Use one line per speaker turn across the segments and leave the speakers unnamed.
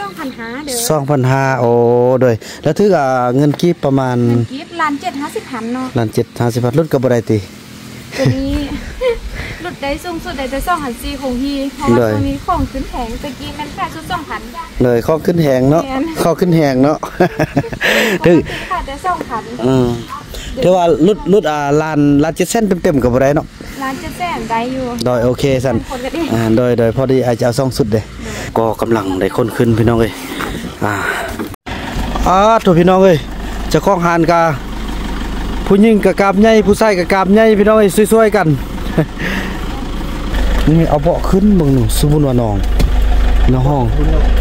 สองพันห้าเด้อ
สองพันห้าโอ้โดยแล้วถืออ่าเงินกีบประมาณ
เงินกิฟต์ล้านเจ็ดห้าสิบพันเนาะ
ล้านเจ็ดห้าสิบพันลดกับอะไรตี
ตัวนี้ลดได้สูงสุดได้แต่สองพันสี่ของฮีเพราะว่า
เลย
ตัวนี้ของขึ้นแพงตะกี้มันค่าสุดสองพัน
เลยข้อขึ้นแหงเนาะ
แม่น
ข้อขึ้นแหงเนาะถือ
ค่าแต่สองพัน
อืมถือว่าลุดลุดอ่าล้านล้านเจ็ดเส้นเต็มๆกับอะไรเนาะ
ล้านเจ็ดแสนได้อยู่
โดยโอเคสัน
คนก็ดี
อ่าโดยโดยพอดีอาจจะเอาซ่องสุดเลยก็กำลังได้คนขึ้นพี่น้องเอ้ยอ่าอ่าตัวพี่น้องเอ้ยเจะคล้าของหานกาผู้หญิงกับกาบใหญ่ผู้ชายกับกาบใหญ่พี่น้องเอ้ยสวยๆกัน นี่เอาเบาะขึ้นเบิ่งหนึ่งสมมุติว่าน้องในห้อง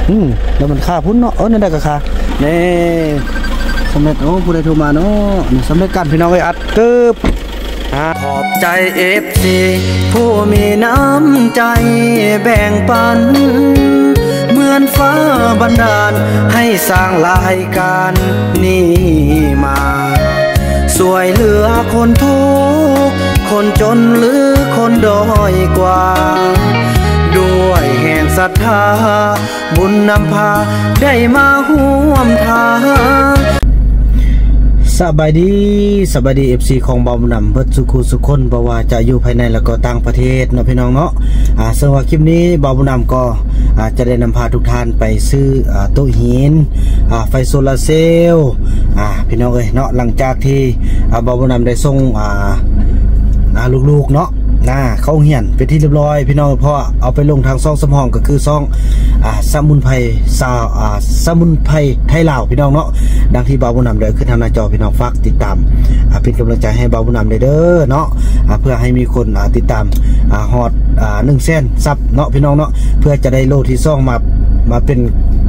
อืมแล้วมันค่าพุ่นเนาะเออนั่นได้ก็ค่านี่ สำเร็จโอ้ผู้ใดโทรมาเนาะนี่สำเร็จกันพี่น้องเอ้อัดเกิบขอบใจเอฟซีผู้มีน้ำใจแบ่งปัน เหมือนฟ้าบันดาล ให้สร้างรายการนี้มา สวยเหลือคนทุกคนจนหรือคนด้อยกว่า ด้วยแห่งศรัทธา บุญนำพาได้มาห่วมทาง สบายดีสบายดีเอฟซีของบอมนำเบิดสุขุสุขคนบ่ว่าจะอยู่ภายในแล้วก็ต่างประเทศเนาะพี่น้องเนาะอ่าซึ่งว่าคลิปนี้บอมนำก็อ่าจะได้นำพาทุกท่านไปซื้ออ่าตู้หินอ่าไฟโซลาร์เซลล์อ่าพี่น้องเอ้ยเนาะหลังจากที่อ่าบอมนำได้ส่งอ่าลูกๆเนาะ นาเข้าเหียนเป็นที่เรียบร้อย พี่น้องพ่อเอาไปลงทางซองสมองก็คือซองอ่าสมุนไพรซาวอ่าสมุนไพรไทยลาวพี่น้องเนาะดังที่บ่าวบุญนำเด้อขึ้นทางหน้าจอพี่น้องฝากติดตามอ่าเป็นกำลังใจให้บ่าวบุญนำเด้อเด้อเนาะอ่าเพื่อให้มีคนอ่าติดตามอ่าฮอดอ่า1แสนซับเนาะพี่น้องเนาะเพื่อจะได้โลที่ซองมา มาเป็น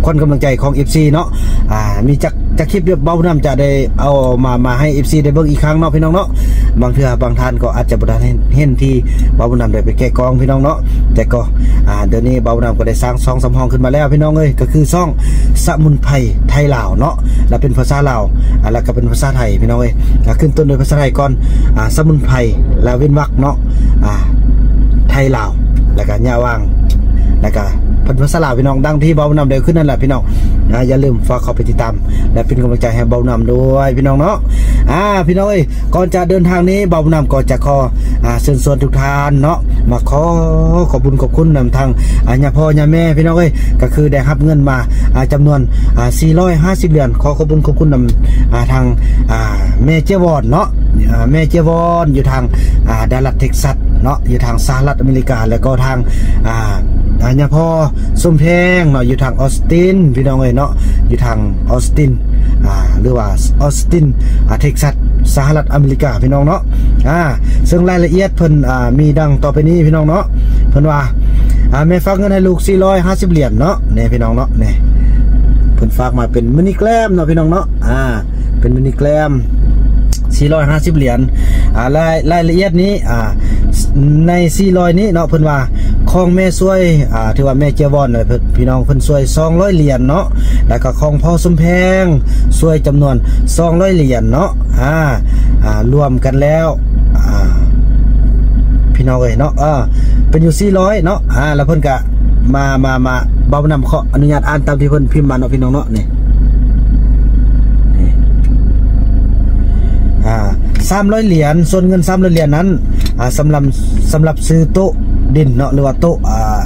คนกำลังใจของ FC เนาะอ่ามีจักจักคลิปเดียวเบาบุญนำจะได้เอามามาให้ FC ได้เบิ่งอีกครั้งเนาะพี่น้องเนาะบางเทื่อบางท่านก็อาจจะบ่ได้เห็นที่บาบุญนำได้ไปแก้กองพี่น้องเนาะแต่ก็อ่าเดี๋ยวนี้บาบุญนำก็ได้สร้างซองสำห้องขึ้นมาแล้วพี่น้องเอ้ยก็คือซ่องสมุนไพรไทยลาวเนาะและเป็นภาษาลาวอ่าแล้วก็เป็นภาษาไทยพี่น้องเอ้ยขึ้นต้นโดยภาษาไทยก่อนอ่าสมุนไพรล้วเวนวรรคเนาะอ่าไทยลาวแล้วก็ยาวางแล้วก็ เป็นภาษาลาวพี่น้องดังที่เบานํเดียวขึ้นนั่นแหละพี่น้องนะอย่าลืมฝากเข้าไปติดตาม และเป็นกำลังใจให้เบานํด้วยพี่น้องเนาะอ่าพี่น้องเอ้ยก่อนจะเดินทางนี้เบานํก็จะขออ่าเชิญชวนทุกท่านเนาะมาขอขอบุญขอบคุณนำทางอาญาพ่อญาแม่พี่น้องเอ้ยก็คือได้รับเงินมาอ่าจำนวนอ่า450เหรียญขอขอบุญขอบคุณนำอ่าทางอ่าแม่เจวอนเนาะแม่เจวอนอยู่ทางอ่าดัลลัสเท็กซัสเนาะอยู่ทางสหรัฐอเมริกา แล้วก็ทางอ่า อันยาพอส้มเพงเนาะอยู่ทางออสตินพี่น้องเอ้ยเนาะอยู่ทางออสตินอ่าหรือว่าออสตินอ่าเท็กซัสสหรัฐอเมริกาพี่น้องเนาะอ่าซึ่งรายละเอียดเพิ่นอ่ามีดังต่อไปนี้พี่น้องเนาะเพิ่นว่าอ่าแม่ฝากเงินให้ลูก450เหรียญเนาะเนี่ยพี่น้องเนาะเนี่ยเพิ่นฝากมาเป็น MoneyGram เนาะพี่น้องเนาะอ่าเป็น MoneyGram 450 เหรียญอ่ารายรายละเอียดนี้อ่าใน 400 นี้เนาะเพิ่นว่าของแม่ช่วยอ่าถือว่าแม่เจวอนเน่ะเพิ่นพี่น้องเพิ่นช่วย 200 เหรียญเนาะแล้วก็ของพ่อสมแพงช่วยจำนวน 200 เหรียญเนาะอ่าอ่ารวมกันแล้วอ่าพี่น้องเอ้ยเนาะเออเป็นอยู่ 400 เนาะอ่าแล้วเพิ่นก็มามามาเบานำขออนุญาตอ่านตามที่เพิ่นพิมพ์มาเนาะพี่น้องเนาะนี่ อ่า สามร้อยเหรียญส่วนเงินสามร้อยเหรียญนั้นอ่าสำหรับสำหรับซื้อโต๊ะดินเนาะหรือว่าโต๊ะอ่า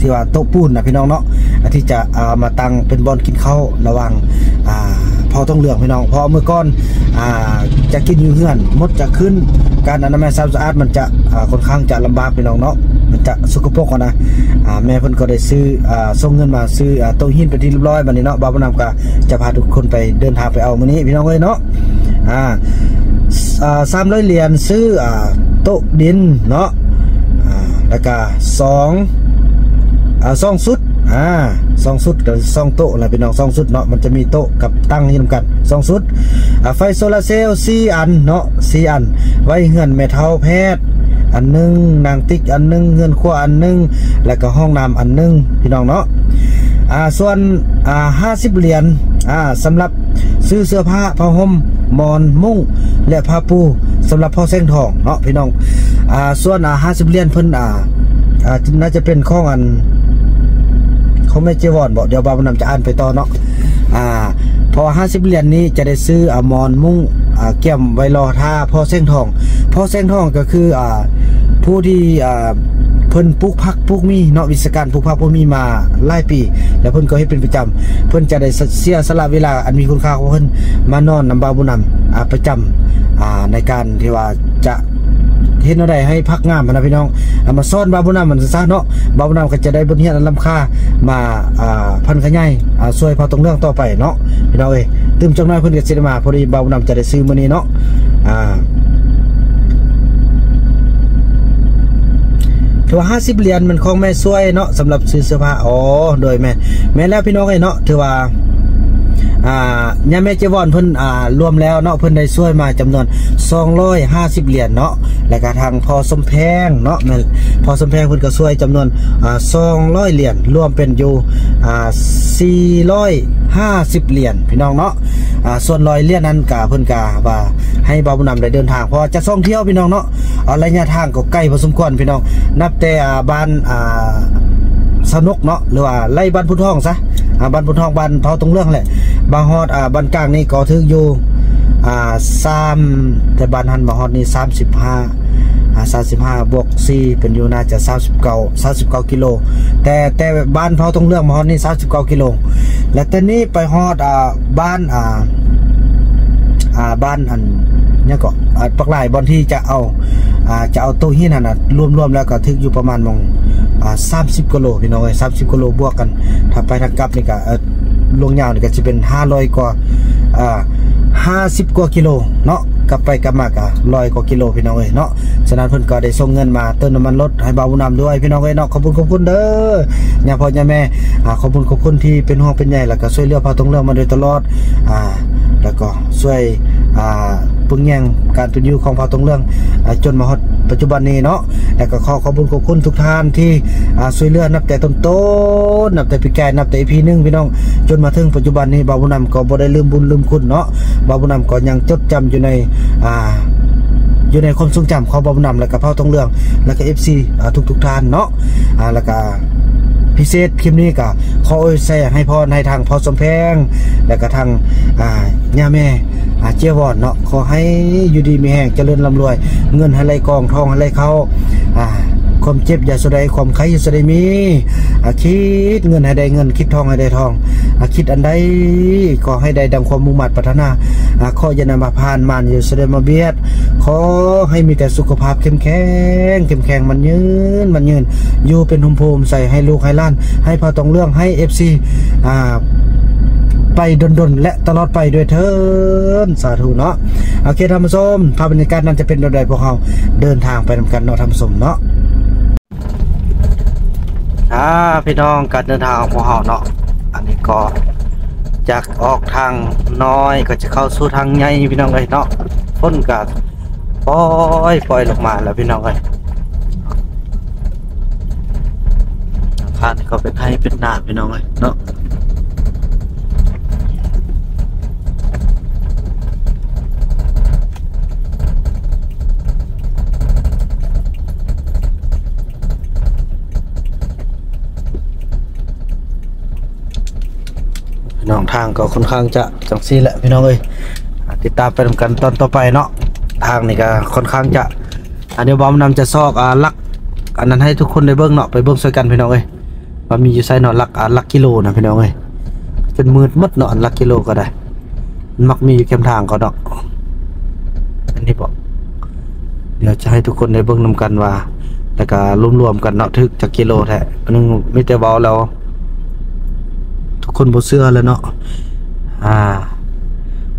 ที่ว่าโต๊ะปูนนะพี่น้องเนาะที่จะามาตั้งเป็นบอลกินข้าวระวังอ่าพอต้องเลืองพี่น้องพอเมื่อก่อนอ่าจะกินอยู่เฮือนมดจะขึ้นการอนามัยสะอาดมันจะอ่าค่อนข้างจะลำบากพี่น้องเนาะ จะสกปรกอะนะแม่เพิ่นก็ได้ซื้อส่งเงินมาซื้อโต๊ะหินเป็นที่เรียบร้อยบัดนี้เนาะบ่าวบ่นำก็จะพาทุกคนไปเดินทางไปเอามื้อนี้พี่น้องเอ้ยเนาะอ่าอ่าสามร้อยเหรียญซื้อโต๊ะดินเนาะแล้วก็สองสองสุดอ่าสองสุดกับสองโต๊ะอะไรเป็นน้องสองสุดเนาะมันจะมีโต๊ะกับตั้งนี่นำกันสองสุดไฟโซลาร์เซลล์สี่อันเนาะสี่อัน ไว้เฮือนแม่เฒ่าแพทย์ อันหนึงนางติ๊กอันหนึงเฮือนครัวอันหนึงแล้วก็ห้องน้ำอันหนึงพี่น้องเนาะอ่าส่วนอ่าห้าสิบเหรียญอ่าสำหรับซื้อเสื้อผ้าผ้าห่มมอนมุ้งและผ้าปูสำหรับพ่อแสงทองเนาะพี่น้องอ่าส่วนอ่าห้าสิบเหรียญเพิ่นอ่าอ่าน่าจะเป็นข้องอันเขาไม่เจวอนบอกเดี๋ยวบาบุญนจะอ่านไปต่อเนาะอ่าพอ50เหรียญนี้จะได้ซื้ออามอนมุ้งอ่าเกี่ยมไวรอท่าพ่อเส้งทองพ่อเส้งทองก็คืออ่า ผู้ที่เพิ่นปลูกผักปลูกมีเนาะวิศการปลูกผักปลูกมีมาหลายปี แล้วเพิ่นก็เฮ็ดเป็นประจำเพิ่นจะได้เสียสละเวลาอันมีคุณค่าของเพิ่นมานอนนำบาบุญนำอ่าประจำอ่าในการที่ว่าจะเห็นอะไรให้พักงามนะพี่น้องเอามาซ่อนบาบุนามันซะเนาะบาบุนาก็จะได้บทเรียนอันล้ำค่ามาอ่าพันขยายอ่าช่วยพอตรงเรื่องต่อไปเนาะพี่น้องเอ้ยตื่มจังน้อยเพิ่นก็สิได้มาพอดีบาบุนาจะได้ซื้อมือนี้เนาะอ่า ถือว่าห้าสิบเหรียญมันของแม่ช่วยเนาะสำหรับซื้อเสื้อผ้าอ๋อโดยแม่แม่แล้วพี่น้องเอ้เนาะถือว่า อ่าย่าแม่เจวอนเพิ่นอ่ารวมแล้วเนาะเพิ่นได้ช่วยมาจำนวน250เหรียญเนาะแล้วก็ทางพอสมแพงเนาะแม่พอสมแพงเพิ่นก็ช่วยจำนวนอ่า200เหรียญรวมเป็นอยู่อ่า450เหรียญพี่น้องเนาะอ่าส่วน100เหรียญนั้นก็เพิ่นก็ว่าให้บ่าวบุญนำได้เดินทางพราะว่าจะท่องเที่ยวพี่น้องเนาะเอาระยะทางก็ไกล้พอสมควรพี่น้องนับแต่อ่าบ้านอ่าสนุกเนาะหรือว่าไล่บ้านพุทธองซะ บ้านพุทธองบ้านเผาตรงเรื่องแหละบางฮอดอ่าบ้านกลางนี่ก็ถึงอยู่อ่าสามแต่บ้านหันบางฮอดนี่สามสิบห้าอ่าสามสิบห้าบวกสี่เป็นอยู่น่าจะสามสิบเก้าสามสิบเก้ากิโลแต่แต่บ้านเผาตรงเรื่องบางฮอดนี่สามสิบเก้ากิโลและแต่นี้ไปฮอดอ่าบ้านอ่าอ่าบ้านอันเนี่ยก็อ่าปักหลายบอลที่จะเอาอ่าจะเอาตู้หินนั่นนะรวมๆแล้วก็ถึงอยู่ประมาณมอง อ่าสามสิบกิโลพี่น้องเอ้ยสามสิบกิโลบวกกันถ้าไปทางกลับนี่ก็ลงยาวนี่ก็จะเป็นห้าร้อยกว่าอ่าห้าสิบกว่ากิโลเนาะกลับไปกลับมาก็ร้อยกว่ากิโลพี่น้องเอ้ยเนาะฉะนั้นเพิ่นก็ได้ส่งเงินมาเติมน้ำมันรถให้บ่าวบุญนำด้วยพี่น้องเอ้ยเนาะขอบคุณขอบคุณเด้อย่าพ่อย่าแม่อ่าขอบคุณขอบคุณที่เป็นห่วงเป็นใยแล้วก็ช่วยเหลือพาตรงเรื่องมาโดยตลอดอ่าแล้วก็ช่วยอ่า เบิ่งแยงการเป็นอยู่ของเผ่าตองเหลืองอจนมาฮอดปัจจุบันนี้เนาะแล้วก็ขอขอบคุณขอบคุณทุกท่านที่ช่วยเหลือนับแต่ต้นต้นนับแต่ปีแก่นับแต่ EP หนึ่งพี่น้องจนมาถึงปัจจุบันนี้บาวบุญนำก็บ่ได้ลืมบุญลืมคุณเนาะบาวบุญนำก็ยังจดจำอยู่ในอ่าอยู่ในความทรงจำของบอมนำและกับเผ่าตองเหลือง แล้วก็ FC ทุกทุกท่านเนาะแล้วก็ พิเศษคลิปนี้ก็ขออวยแซ่ให้พ่อในทางพ่อสมแพง และก็ทางอ่าย่าแม่อาเจียวอนเนาะขอให้อยู่ดีมีแห่งเจริญร่ำรวย เงินให้ไหลกองทองให้ไหลเข้าอ่า ความเจ็บอย่าสดใดความไข้อย่าสดใดมีอาคิดเงินให้ได้เงินคิดทองให้ได้ทองอาคิดอันใดก็ให้ได้ดังความมุ่งมั่นปรารถนาอาขออยานำมาผ่านมานอย่าสดใดมาเบียดขอให้มีแต่สุขภาพเข้มแข็งเข้มแข็งมันยืนมันยืนอยู่เป็นหุมภูมิใส่ให้ลูกให้ล้าน ให้พอตรงเรื่องให้เอฟซีอ่าไปดนๆและตลอดไปด้วยเถินสาธุเนาะโอเคท่านผู้ชมภาพบรรยากาศนั้นจะเป็นโดยพวกเราเดินทางไปนำกันเนาะท่านผู้ชมเนาะ่าพี่น้องการเดินทางของเฮาเนาะอันนี้ก็จากออกทางน้อยก็จะเข้าสู่ทางใหญ่พี่น้องเลยเนาะพ้นกับปล่อยปล่อยลงมาแล้วพี่น้องเลยทางนี้ก็เป็นให้เป็นหน้าพี่น้องเลยเนาะ น้องทางก็ค่อนข้างจะจังซี่แหละพี่น้องเอ้ยติดตามไปนำกันตอนต่อไปเนาะทางนี่ก็ค่อนข้างจะอันเดียวบอมนำจะซอกอ่าลัก อันนั้นให้ทุกคนได้เบิ่งเนาะไปเบิ่งช่วยกันพี่น้องเอ้ยว่ามีอยู่ไสเนาะลักอ่าลักกิโลนะพี่น้องเอ้ยจนมืดมดเนาะอันลักกิโลก็ได้ มักมีอยู่เข้มทางก็ดอกอันนี้บอกเดี๋ยวจะให้ทุกคนได้เบิ่งนำกันว่าแล้วก็รวมๆกันเนาะถึกจากกิโลแท้อันนึงมีแต่เบาแล้ว คนบ่เชื่อแล้วเนาะอ่า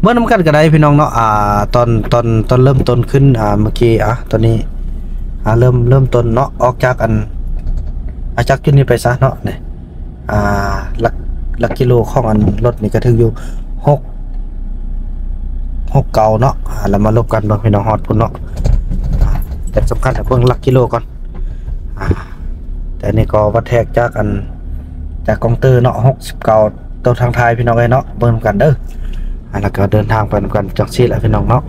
เมื่อน้ำกันก็ได้พี่น้องเนาะอ่าตอนตอนตอนเริ่มต้นขึ้นอ่าเมื่อกี้อะตอนนี้อ่าเริ่มเริ่มต้นเนาะออกจากอันอาจากจุดนี้ไปซะเนาะเนี่ยอ่าหลักหลักกิโลของอันรถนี่ก็ถึงอยู่หกหกเก่าเนาะอ่าแล้วมาลบกันเนาะพี่น้องฮอดพุ่นเนาะแต่สำคัญแต่เพิ่งหลักกิโลก่อนอ่าแต่นี่ก็วัดแทกจากอัน จากกองเตอร์เนาะหกสิบเก้าตัวทางไทยพี่น้องเอ้ยเนาะเบิ่งกันเด้ออะแล้วก็เดินทางไปนำกันจักซี่แหละพี่น้องเนาะ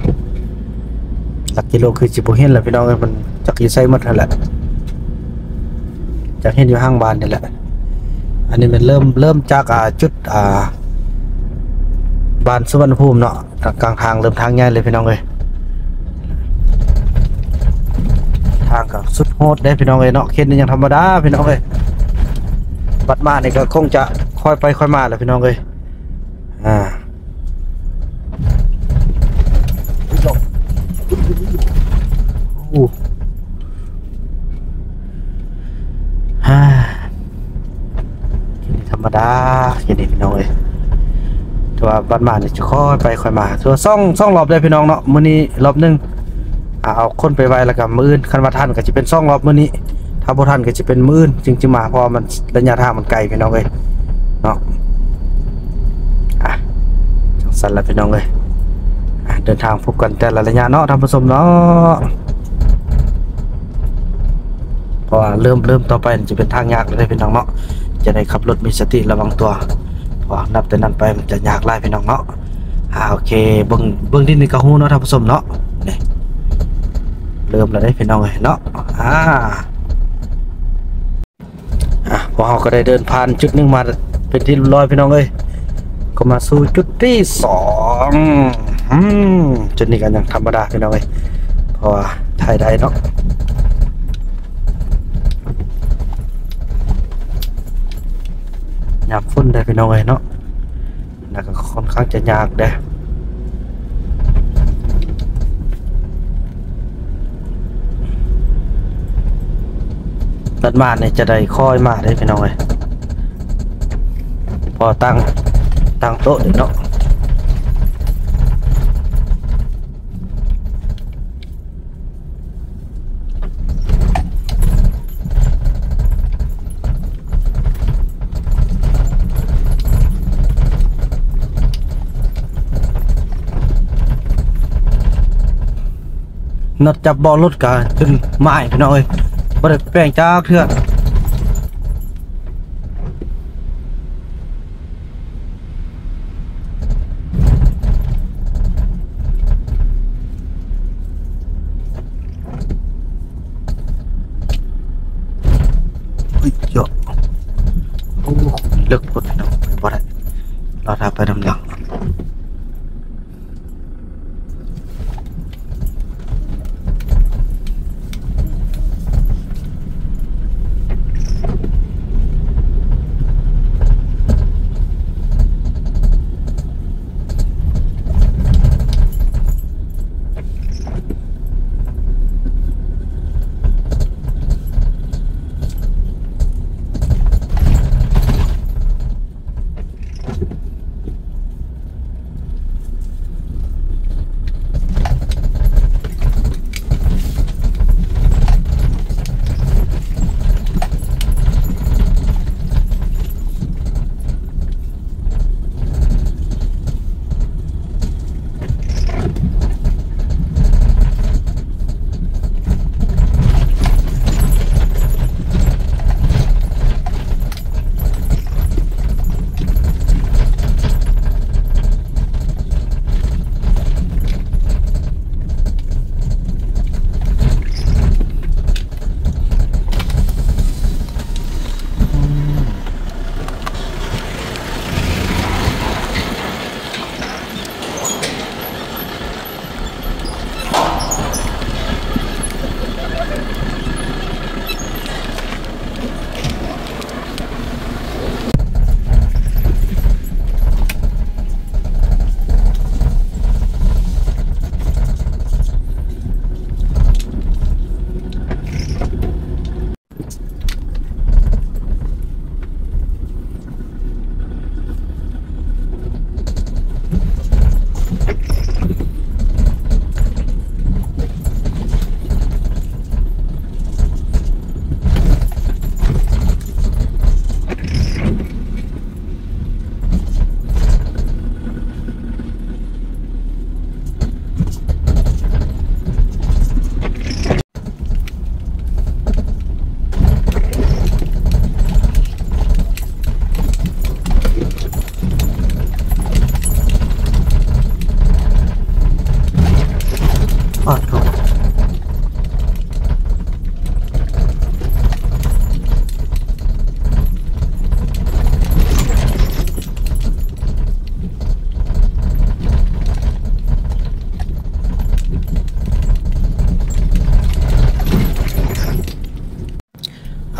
หลักกิโลคือสิบเห็นแหละพี่น้องเอ้ยมันจักยู่ไซมัดแหละจักเห็นอยู่ห้างบ้านนี่แหละอันนี้มันเริ่มเริ่มจากอ่าจุดอ่าบ้านสุวรรณภูมิเนาะกลางทางเริ่มทางใหญ่เลยพี่น้องเอ้ยทางก็สุดโหดได้พี่น้องเอ้ยเนาะเข็นยังธรรมดาพี่น้องเอ้ย บัดมาเนี่ก็คงจะค่อยไปค่อยมาแหละพี่น้องเอ้ยอ่าโอ้ฮ่าเขียนนี่ธรรมดาเขียนนี่พี่น้องเอ้ยต่ว่าบ้านมาเนี่ยจะค่อยไปค่อยมาตัวซ่องซ่องรอบได้พี่น้องเนาะมื้อนี้รอบหนึงอ่าเอาคนไปไว้แล้วก็มื้ออื่นคันว่าทันก็สิเป็นซ่องรอบมื้อนี้ ถ้าบ่ทันก็สิเป็นมื่นจึงจะมาเพราะมันระยะทางมันไกลพี่น้องเอ้ยเนาะอะจังซั่นล่ะพี่น้องเอ้ยเดินทางพบกันแต่ละระยะเนาะท่านผู้ชมเนาะพราะว่าเริ่มเริ่มต่อไปจะเป็นทางยากเลยพี่น้องเนาะจะได้ขับรถมีสติระวังตัวพอนับแต่นั้นไปมันจะยากไล่พี่น้องเนาะอ่าโอเคเบิ่งเบิ่งดินนี่ก็ฮู้เนาะท่านผู้ชมเนาะนี่เริ่มแล้วได้พี่น้องเอ้ยเนาะอ่า อะพอเราก็ได้เดินผ่านจุดหนึ่งมาเป็นที่ร้อยพี่น้องเอ้ยก็มาสู่จุดที่สองอจุดนี้ก็ยังธรรมดาพี่น้องเอ้ยเพราะว่าถ่ายได้เนาะยามฝนได้พี่น้องเอ้ยเนาะแล้วก็ค่อนข้างจะยากเด้ รัดมาเนี่ยจะได้ค่อยมาได้พี่น้องเอ้ยพอตั้งตั้งโต๊ะเดี๋ยวเนาะนัดจับบอลรถกันขึ้นไม้พี่น้องเอ้ย บ่ได้แปลงจ้าเทื่อเฮ้ยเยอะโอ้เลิกพดพี่น้องไปบ่ได้เราทาไปดำหลัง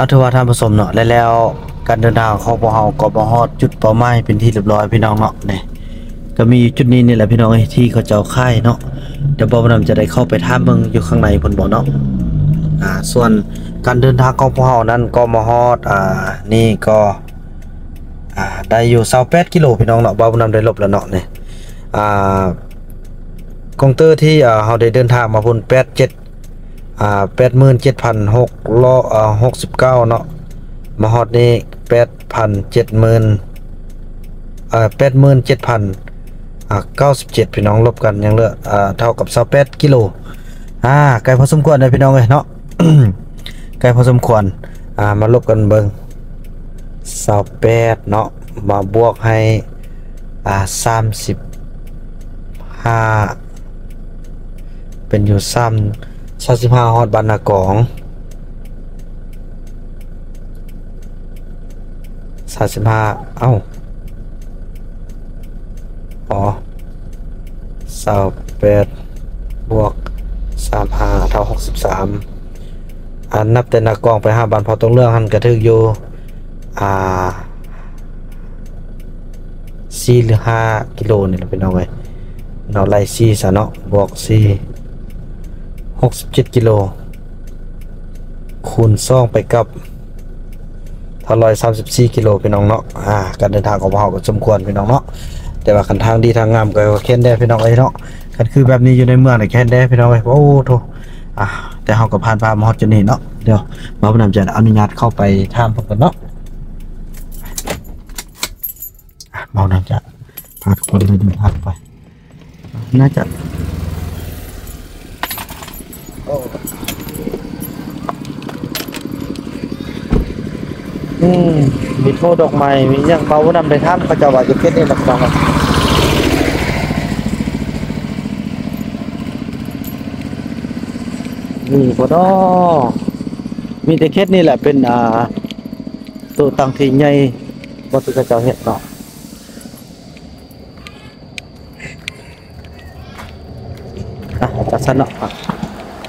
เอาถือว่าท่านผู้ชมเนาะและแล้วการเดินทางของพวกเราก็บ่ฮอดจุดเป้าหมายเป็นที่เรียบร้อยพี่น้องเนาะเนี่ยก็มีจุดนี้นี่แหละพี่น้องเอ้ที่เขาเจ้าค่ายเนาะเดี๋ยวบ่าวนํจะได้เข้าไปถามเบิ่งอยู่ข้างในเพิ่นบ่เนาะอ่าส่วนการเดินทางของพวกเรานั้นก็มาฮอดอ่านี่ก็อ่าได้อยู่28กิโลพี่น้องเนาะบ่าวนํได้ลบแล้วเนาะเนี่ยอ่ากองเตอร์ที่อ่าเราได้เดินทางมาพุ่น87 อ่าแปดหมื่นเจ็ดพันหกล้ออ่าหกสิบเก้าเนาะมาฮอดนี่แปดพันเจ็ดหมื่นอ่าแปดหมื่นเจ็ดพันอ่าเก้าสิบเจ็ดพี่น้องลบกันยังเหลืออ่าเท่ากับสาแปดกิโลอ่าไกลพอสมควรเลยพี่น้องเลยเนาะ ไกลพอสมควรอ่ามาลบกันเบิงสาแปดเนาะมาบวกให้อ่าสามสิบห้าเป็นอยู่ซ้ำ ชาสิบห้าฮอดบานนากองสาสิบห้าเอ้า อ๋อสาวแปดบวกสามห้าเท่าหกสิบสามอันนับแต่นากองไปห้าบานพอตรงเรื่องหันกระทึกอยู่ อ่าสี่หรือห้ากิโลนี่แหละเป็นเอาไว้เนาไล่สี่ซะเนาะบวกสี่ หกสิบเจ็ดกิโล คูณซ่องไปกับท่าร้อยสามสิบสี่กิโลพี่น้องเนาะ อ่า การเดินทางของเราก็สมควรพี่น้องเนาะ แต่ว่าคันทางดีทางงามก็แค่นได้พี่น้องเอ้ยเนาะคันคือแบบนี้อยู่ในเมืองน่ะแค่นได้พี่น้องเอ้โอ้โถอ่าแต่เราก็ผ่านพามาฮอดจนนี่เนาะ เดี๋ยวมาพนำจะอนุญาตเข้าไปถามพิ่นก่อนเนาะอะมาพนำจะพาทุกคนเลยเดินทางไป น่าจะ อืมมีโทษดอกไม้มีหยังเบานำไปท่ามพระเจ้าว่าจะเก็ดนี่หลักสองนี่บ่ดอมีแต่เค็ดนี่แหละเป็นอ่าตัวตังทีใหญ่บ่ตุกระเจ้าเฮ็ดเนาะอะจัดสนเนาะ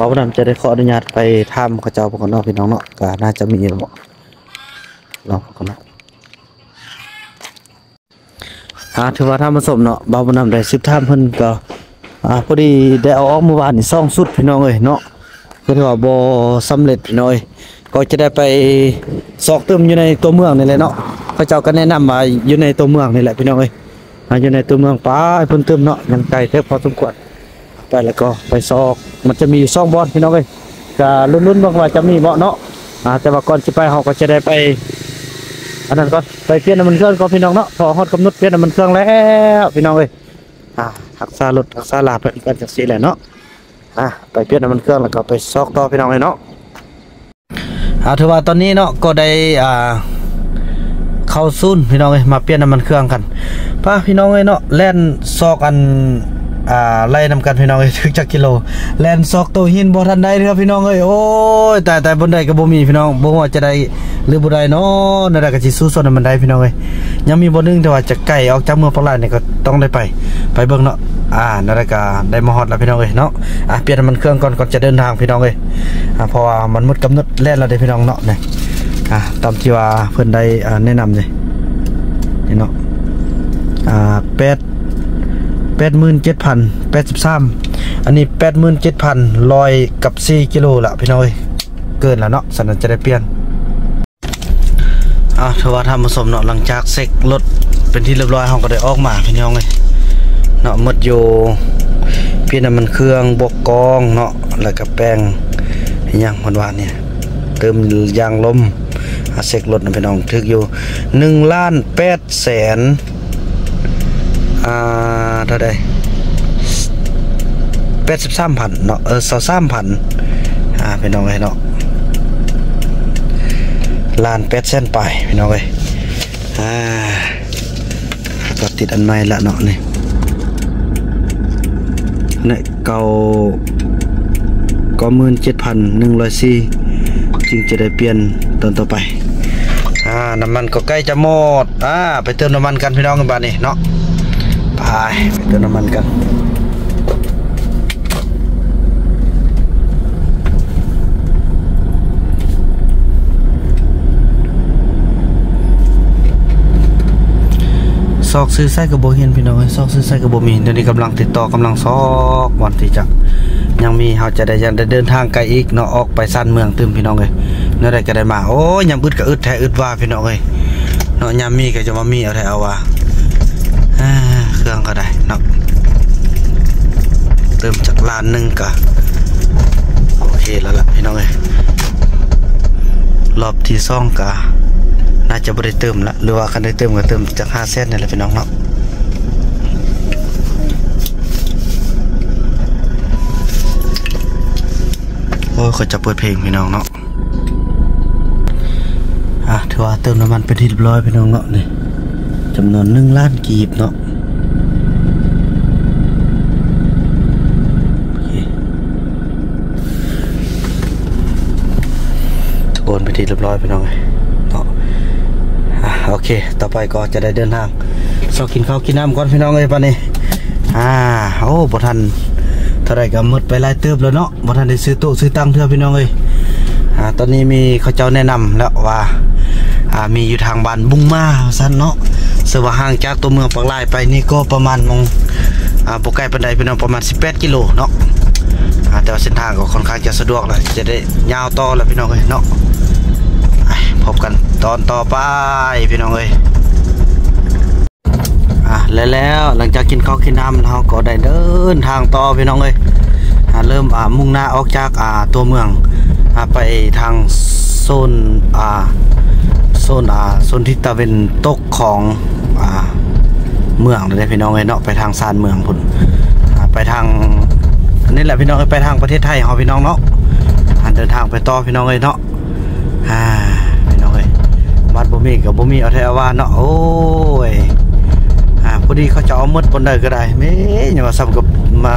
อะเบานำจะได้ขออนุญาตไปถ้ำพระเจ้าพวกนอกพี่น้องเนาะก็น่าจะมีเนาะลองกันนะอ่าถือว่าทำผสมเนาะบาวบนำได้สิบท่ามเพิ่นก็อ่าพอดีได้เอาออกเมื่อวานนี่ซ่องสุดพี่น้องเอ้ยเนาะก็ถือว่าบ่สำเร็จพี่น้อยก็จะได้ไปซอกเติมอยู่ในตัวเมืองนี่แหละเนาะเขาเจ้าก็แนะนำมาอยู่ในตัวเมืองนี่แหละพี่น้องเอ้ยอยู่ในตัวเมืองป้าเพิ่นเติมเนาะยังไกลเท่พอสมควร ไปแล้วก็ไปซอก มันจะมีซ่องบอลพี่น้องเอ้ยก็ลุ้นๆบิ่งว่าจะมีบ่เนาะอ่าแต่ว่าก่อนสิไปเฮาก็จะได้ไปอันนั้นก็ไปเปลี่ยนน้ำมันเครื่องก็พี่น้องเนาะพอฮอดกำหนดเปลี่ยนน้ำมันเครื่องแล้วพี่น้องเอ้ยอ่ารักษารถรักษาลาเป็นกันจังซี่แหละเนาะอ่าไปเปลี่ยนน้ำมันเครื่องแล้วก็ไปซอกต่อพี่น้องเลยเนาะอ่าถือว่าตอนนี้เนาะก็ได้อ่าเข้าซุนพี่น้องเอ้ยมาเปลี่ยนน้ำมันเครื่องกันป้าพี่น้องเอ้ยเนาะแล่นซอกอัน อ่าไล่นำกันพี่น้องเอ้ยถึงจักกิโลแลนซอกโตหินบ่ทันได้เด้อพี่น้องเอ้ยโอ้ยแตายตายบนใดก็บ่มีพี่น้องบ่ว่าจะได้หรือบ่ได้เนาะนั่นก็สิสู้ส่วนนั้นมันได้พี่น้องเอ้ยยังมีบ่หนึงแต่ว่าจะไกลออกจากเมืองปากลายนี่ก็ต้องได้ไป ไปเบิ่งเนาะอ่านั่นก็ได้มาฮอดแล้วพี่น้องเอ้ยเนาะอะเปลี่ยนมันเครื่องก่อนก่อนจะเดินทางพี่น้องเอ้ยอ่าเพราะว่ามันหมดกำหนดแล่นแล้วเด้พี่น้องเนาะนี่อ่าตามที่ว่าเพิ่นได้แนะนำเลยนี่เนาะอ่าแปด แปดหมื่นเจ็ดพันแปดสิบสามอันนี้แปดหมื่นเจ็ดพันลอยกับสี่กิโลละพี่น้อยเกินแล้วเนาะสันนั้นจะได้เปลี่ยนอะถือว่าทำผสมเนาะหลังจากเซ็กรถเป็นที่เรียบร้อยห้องก็ได้ออกมาพี่น้องเลยเนาะมดอยู่เปลี่ยนน้ำมันเครื่องบกกองเนาะแล้วก็แป้งอย่างวันวานเนี่ยเติมยางลมอะเซ็กรถนะพี่น้องถึกอยู่หนึ่งล้านแปดแสน อ่าเท่าใดแปดสิบสามพันเนาะเออสามพันอ่าพี่น้องเลยเนาะลานแปดเส้นไปพี่น้องเลยอ่าก็ติดอันใหม่ละเนาะนี่เนี่ยเก่าก็หมื่นเจ็ดพันหนึ่งร้อยสี่จึงจะได้เปลี่ยนตอนต่อไปอ่าน้ำมันก็ใกล้จะหมดอ่าไปเติมน้ำมันกันพี่น้องกันบ้านนี้เนาะ ไปไปเติมน้ำมันกันซอกซื้อไส้กระโบเห็นพี่น้องซอกซื้อไส้กระโบมีตอนนี้กำลังติดต่อกำลังซอกวันที่จะยังมีเขาจะได้ยังได้เดินทางไกลอีกเนาะออกไปสั้นเมืองตึมพี่น้องเลยเนื้อใดก็ได้มาโอ้ยยำอึดก็อึดแท้อึดว่าพี่น้องเลยเนาะยำมีก็จะมามีเอาแท้เอาว่า ก็ได้เนาะเริ่มจากล้านหนึ่งก็โอเคแล้วล่ะพี่น้องเอ้ยรอบที่สองก็น่าจะบ่ได้เติมละหรือว่าคันได้เติมก็เติมจาก5เซนนี่แหละพี่น้องเนาะโอ้ยเขาจะเปิดเพลงพี่น้องเนาะอะถือว่าเติมน้ำมันเป็นที่เรียบร้อยพี่น้องเนาะนี่จำนวน1ล้านกีบเนาะ ที่เรียบร้อยพี่น้องเอ้ยเนาะโอเค ต่อไปก็จะได้เดินทางสอกินข้าวกินน้ำก่อนพี่น้องเลยปะนี่อ่าโอ้บทันเท่าไรก็หมดไปหลายเติบแล้วเนาะบทันได้ซื้อตู้ซื้อตังค์เท่าพี่น้องเลยอ่าตอนนี้มีเขาเจ้าแนะนำแล้วว่าอ่ามีอยู่ทางบ้านบุ้งมาสั้นเนาะเสว่าห่างจากตัวเมืองปักลายไปนี่ก็ประมาณมองอ่าบ่ไกลปานใดพี่น้องประมาณ 18 กิโลเนาะอ่าแต่ว่าเส้นทางก็ค่อนข้างจะสะดวกแล้วจะได้ยาวต่อแล้วพี่น้องเลยเนาะ พบกันตอนต่อไปพี่น้องเอ้ยอะแล้วแล้วหลังจากกินข้าวกินน้ำเราก็ได้เดินทางต่อพี่น้องเอ้ยอะเริ่มอ่ามุ่งหน้าออกจากอ่าตัวเมืองอ่าไปทางโซนอ่าโซนอ่าโซนทิศตะวันตกของอ่าเมืองเลยพี่น้องเอ้ยเนาะไปทางซานเมืองพุ่นไปทางอันนี้แหละพี่น้องเอ้ยไปทางประเทศไทยเฮาพี่น้องเนาะเดินทางไปต่อพี่น้องเอ้ยเนาะ อ่าพี่น้องเอ้ยบัดบ่มีกับบ่มีเอาแท้ว่าเนาะโอ้ยอ่าพอดีเขาจะเอาหมดบนได้ก็ได้แม่อย่ามาซ้ำกับมา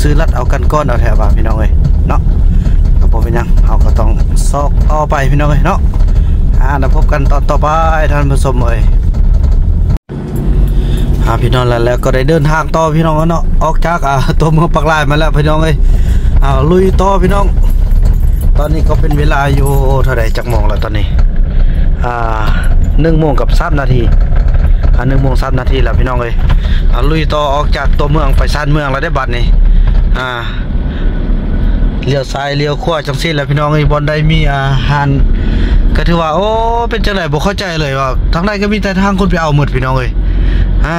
ซื้อรัดเอากันก้อนเอาแท้ว่าพี่น้องเอ้ยเนาะก็บ่เป็นหยังเฮาก็ต้องซอกต่อไปพี่น้องเอ้ยเนาะอ่าแล้วพบกันตอนต่อไปท่านผู้ชมเอ้ยอ่าพี่น้องแล้วแล้วก็ได้เดินทางต่อพี่น้องเนาะออกจากอ่าตัวเมืองปักลายมาแล้วพี่น้องเอ้ยอ่าลุยต่อพี่น้อง ตอนนี้ก็เป็นเวลาอยู่เท่าไหร่จักโมงแล้วตอนนี้ อ่าหนึ่งโมงกับสามนาทีอ่าหนึ่งโมงสามนาทีแล้วพี่น้องเลยอ่าลุยต่อออกจากตัวเมืองไปซานเมืองแล้วได้บัตรนี่อ่าเลี้ยวซ้ายเลี้ยวขวาจังซี่แล้วพี่น้องไอ้ยบอลได้มีอาหารก็ถือว่าโอ้เป็นจังไดบ่เข้าใจเลยว่าทางใดก็มีแต่ทางคนไปเอาหมดพี่น้องเอ้ยอ่า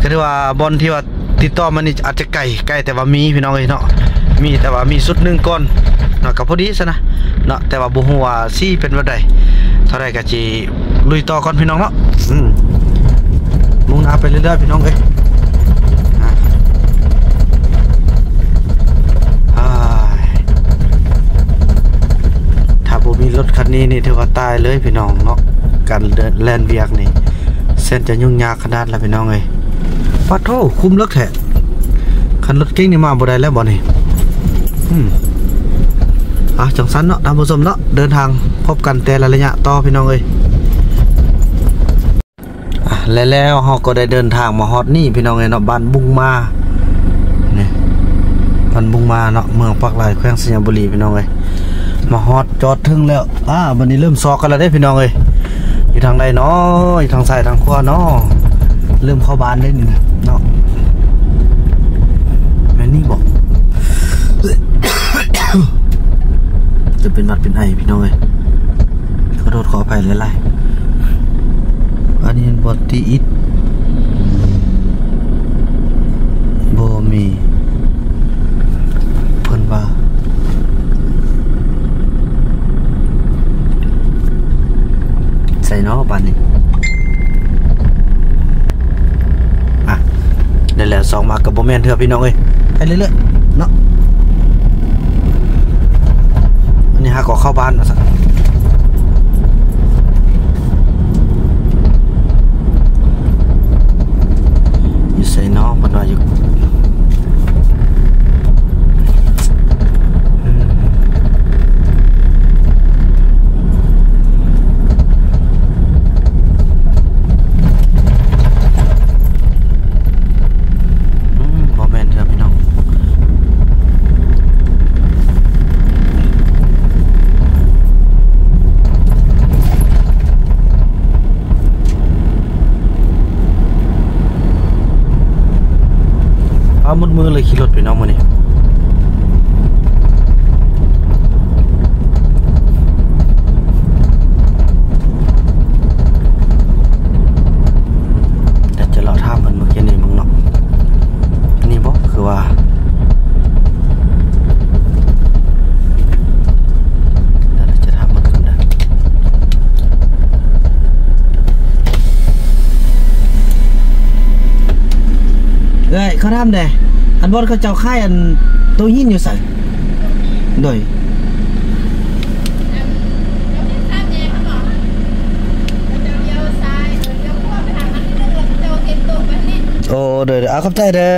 ก็ถือว่าบอลที่ว่าติดต่อมานี่อาจจะไกลไกลแต่ว่ามีพี่น้องเอ้ยเนาะมีแต่ว่ามีสุดหนึ่งก้อน เนาะก็พอดีซะนะเนาะแต่ว่าบ่ฮู้ว่าสิเป็นบ่ได้เท่าไรก็สิลุยต่อก่อนพี่น้องเนาะอืมมุ่งหน้าไปเรื่อยๆพี่น้องเอ้ยอะอ้ายถ้าบ่มีรถคันนี้นี่ถือว่าตายเลยพี่น้องเนาะการเดินแล่นเวียกนี่เส้นจะยุ่งยากขนาดแล้วพี่น้องเอ้ยปะโทคุมเลิกแท้คันรถเก่งนี่มาบ่ได้แล้วบ่นี่อืม อะจังสันเนาะท่านผู้ชมเนาะเดินทางพบกันแต่ละระยะต่อพี่น้องเอ้ยอะและแล้วเฮาก็ได้เดินทางมาฮอดนี่พี่น้องเอ้ยเนาะบ้านบุงมาเนี่ยบ้านบุงมาเนาะเมืองปักหลายแขวงสยามบุรีพี่น้องเอ้ยมาฮอดจอดถึงแล้วอ่าบัดนี้เริ่มซอกกันแล้วเด้พี่น้องเอ้ยอยู่ทางใดเนาะอยู่ทางซ้ายทางขวาเนาะเริ่มเข้าบ้านได้นี่นะเนาะแม่นี่บอก จะเป็นหวัดเป็นไอพี่น้องเอ้ยขอโทษขออภัยหลายๆอันนี้บอตีอิดโบมีเพิ่นว่าใส่เนาะบานนี้อะได้แล้วสองมากับโบแมนเถอะพี่น้องเอ้ยไปเรื่อยๆเนาะ อันนี้ฮะก็เข้าบ้านนะสักอยู่ใส่เนอกมันว่าอยู่อืมอืมบ่แม่นเถอะพี่น้อง มือเลยขี่รถไปน้องมื้อนี้แต่จะรอท่ามเพิ่นเมื่อกี้นี่มึงเนาะอันนี้บ่คือว่าเดี๋ยวราจะทำมันกันนะเอ้ยเขาทำเด้ นบอลเขาเจ้าค่ายอันตัวหินอยู่ใส่โดยโอ้เดี๋ยวเดี๋ยวเอาเข้าใจเด้อ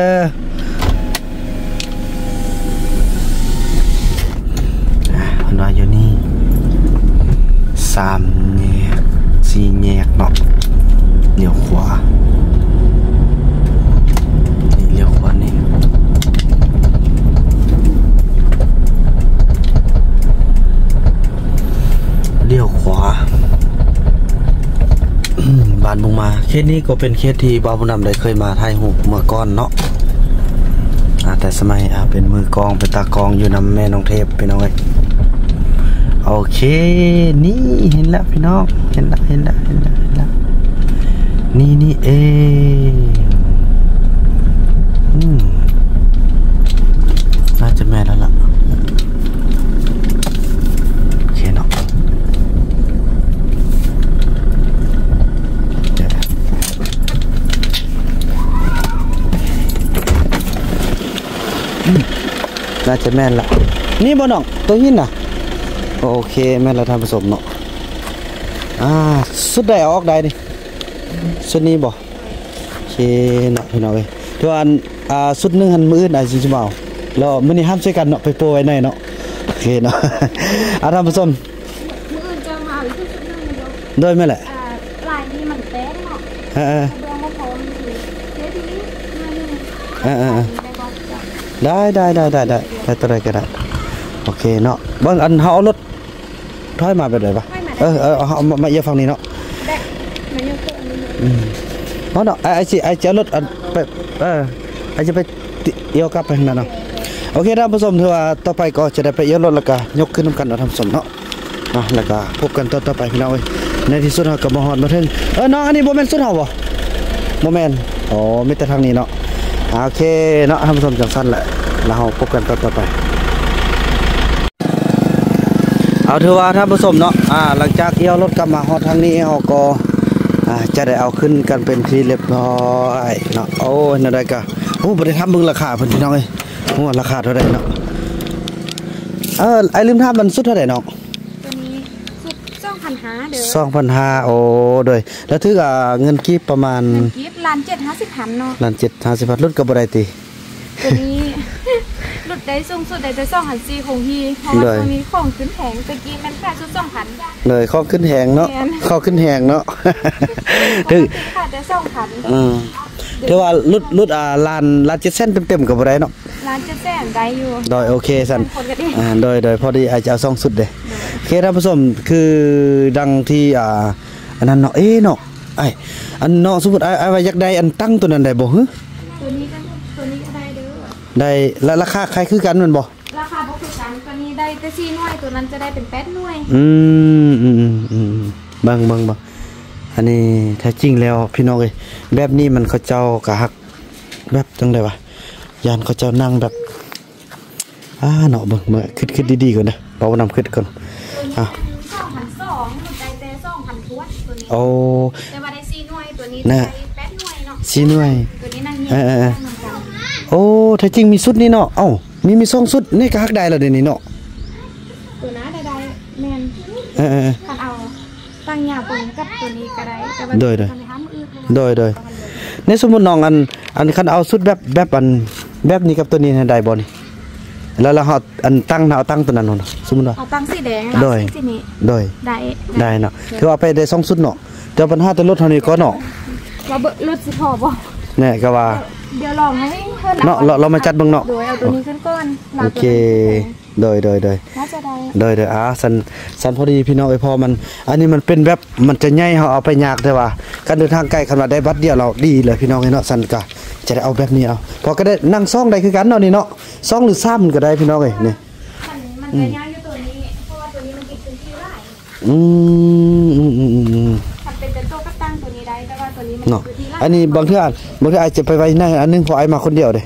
อะมันว่าอยู่นี่สามแยกสี่แยกเนาะเลี้ยวขวา นี่เลี้ยวขวานี่เลี้ยวขวาอืมบ้านบุงมา เคสนี้ก็เป็นเคสที่บ่าวบุญนำได้เคยมาถ่ายหูเมื่อก่อนเนาะแต่สมัยเป็นมือกองเป็นตากองอยู่นำแม่น้องเทพพี่น้องเอ้ยโอเค นี่เห็นแล้วพี่น้องเห็นแล้วเห็นแล้วเห็นแล้วเห็นแล้วนี่นี่เองอืมน่าจะแม่แล้วล่ะ โอเคเนาะเดี๋ยวนะอืม น่าจะแม่นละนี่บ่น้องตัวหินน่ะ โอเคแม่นละทำผสมเนาะอ่าสุดได้เอาออกได้ดิสุดนี้บ่โอเคเนาะพี่น้องเอ้ยตัวอันอ่าสุดหนึงหันมืออื่นอาจสิสิมาเอาแล้วมื้อนี้ห้ามใช้กันเนาะไปโปรไว้หน่อยเนาะโอเคเนาะอาท่านผู้ชม
มืออื่นจะมาเอาอีกที่สุดนึงเลยเนาะ
โดยแม่แหละ
อ่าลายนี้มันแต้เนาะ
เออ
เรื่องว่าพร้อมคือเทปนี้มาหนึ่ง
เออเออเออ
ได้บอกจ้ะ
ได้ได้ได้ได้ได้ได้ตัวใดก็ได้โอเคเนาะเบิ่งอันเฮาเอารถถอยมาแบบไหนปะเออเออเอาเอามามาเอียฝั่งนี้เนาะ
ได้มันยังเกิดอันนี้อยู่
อืมเนาะเนาะไอ้ไอ้สิไอ้จะเอารถอันไปเออไอ้จะไปติเอียวกลับไปข้างหน้าเนาะโอเคท่านผู้ชมถือว่าต่อไปก็จะได้ไปเอียวรถแล้วก็ยกขึ้นนํกันเนาะท่านผู้ชมเนาะเนาะแล้วก็พบกันตอนต่อไปพี่น้องเอ้ยในที่สุดเฮาก็มาฮอดมาถึงเออน้องอันนี้บ่แม่นสุดเฮาบ่บ่แม่นอ๋อมีแต่ทางนี้เนาะอ่า โอเคเนาะท่านผู้ชมจังซั่นแหละแล้วเฮาพบกันตอนต่อไปเอาถือว่าท่านผู้ชมเนาะอ่าหลังจากเอี้ยวรถกลับมาฮอดทางนี้เฮาก็อ่าจะได้เอาขึ้นกันเป็นที่เรียบร้อยเนาะโอ้ยนั่นได้กะโอ้บ่ได้ทำเบิ่งราคาเพิ่นพี่น้องเอ้ยโอ้ราคาเท่าใดเนาะเออไอ้ลืมถามมันสุดเท่าใดเนาะ
พันหาเด้อ
2,500โอ้โดยแล้วถืออ่าเงินกีบประมาณ
เงินกิฟต์ล้านเจ็ดห้าสิบพันเนาะ
ล้าน7 50บาทรถก็บ่ได้ติ
ตัวนี้หลุดได้สูงสุดได้แต่สองพันสี่คงฮีเพราะว่า
เลย
ตัวนี้ของขึ้นแพงตะกี้มันแค่สุดสองพัน
เลยข้อขึ้นแหงเนาะ
แม่น
ข้อขึ้นแหงเนาะ
ป
ถึง
กติค่ะแต่สองพัน
อืม ถือว่ารุดรุดอ่าล้านล้าน7เส้นเต็มๆก็บ่ได้เนาะ
ล้านเจ็ดแสนได้อยู่
โดยโอเคสัน
คนกันดิ
อ่าโดยโดยพอดีอาจจะเอาซองสุดเด้โอเคท่านผู้ชมคือดังที่อ่าอันนั้นเนาะเอ๊ะเนาะไอ้อันเนาะสมมุติไอ้ไอ้ว่าอยากได้อันตั้งตัวนั้นได้บ่ฮึ
ตัวนี้ก็ตัวนี้ก็ได้เด้อ
ได้แล้วราคาใครคือกันแมันบ่
ราคาบ่คือกันตัวนี้ได้แต่สี่หน่วยตัวนั้นจะได้เป็นแปดหน่วย
อืมอืมอืมอืมเบิ่งเบิ่งเบิ่ง อันนี้แท้จริงแล้วพี่น้องเอ้ยแบบนี้มันเขาเจ้ากะฮักแบบจังได๋วะยานเขาเจ้านั่งแบบอ่าเนาะเบิ่งเบิ่งคิดคิดดีๆก่อนนะเรานำคิดก่อน
ตัวนี้
อะ
สองพันสองหมดได้แต่สองพันทวนตัวนี้
โอ้
แต่ว่าได้สี่หน่วยตัวนี้
น่ะ
ได้แปดหน่วยเนาะ
สีหน่วย
ตัวนี้นั่งเงีย
เออเออเออ
เหมือนกัน
โอ้แท้จริงมีสุดนี่เนาะเอ้ามีมีสองสุดนี่ก็ฮักได้แล้วเดี๋ยวนี้เนาะ
ตัวน้าได้ได้แมน
เออเออเออ
คันเอา ตั้งยาตัวนี้กับตัวนี้ก็ได้แต่ว่า
โดยโดย
คันห้ามอื่นเพราะว่า
โดยโดย
เอากันเลย
ในสมมุติน้องอันอันคันเอาสุดแบบแบบอันแบบนี้กับตัวนี้ให้ได้บ่นี่แล้วเราเอาอันตั้งเอาตั้งตัวนั้นเนาะสมมุติว่า
เอาตั้งสีแดง
โดย
เอาสีนี้
โดย
ได้
ได้เนาะถือว่าไปได้สองสุดเนาะแต่ปัญหาแต่รถเท่านี้ก็เนาะ
เราเบิดรถสิพอบ่
เนี่ยก็ว่า
เดี๋ยวลองให้เพิ่น
เนาะเราเรามาจัดเบิ่งเนาะ
โดยเอาตัวนี้ขึ้นก่อนลา
โอ
ตัว
เค
นี้
โดยโดยโดย
น่าจะได้
โดยโดยอ่าสันสันพอดีพี่น้องไอ้ยพอมัน อันนี้มันเป็นแบบมันจะใหญ่เฮาเอาไปยากแต่ว่า การเดินทางไกลขนาดได้บัตรเดียวเราดีเลยพี่น้องไอ้เนาะสันก็จะได้เอาแบบนี้เอาพอก็ได้นั่งซ่องได้คือกันเนาะนี่เนาะซ่องหรือซ้ำก็ได้พี่น้องเอ้ยนี่
มันมันจะย้ายอยู่ตัวนี้เพราะว่าตัวนี้มันกินพื้นที่ได้
อืมอืมอืมอืมอืม
ทำเป็นแต่โต๊ะก็ตั้งตัวนี้ได้แต่ว่าตัวนี้มัน
เนาะ
พื้นที่ได้
อันนี้บางเทื่อบางเทื่ออาจจะไปไว้ในอันนึงเพอไอ้มาคนเดียวเด้